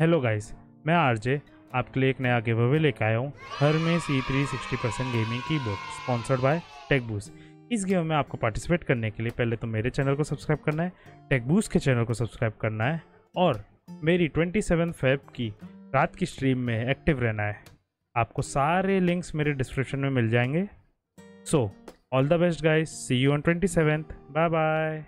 Hello guys मैं RJ, आपके लिए एक नया गिव अवे लेकर आया हूँ। हर में C three sixty percent gaming की बुक स्पॉन्सर्ड बाय टेकबूस इस गेम में आपको पार्टिसिपेट करने के लिए पहले तो मेरे चैनल को सब्सक्राइब करना है टेकबूस के चैनल को सब्सक्राइब करना है, और मेरी ट्वेंटी सेवन फेब की रात की स्ट्रीम में एक्टिव रहना है। आपको सारे लिंक्स मेरे डिस्क्रिप्शन में मिल जाएँगे। So all the best guys see you on twenty seventh bye bye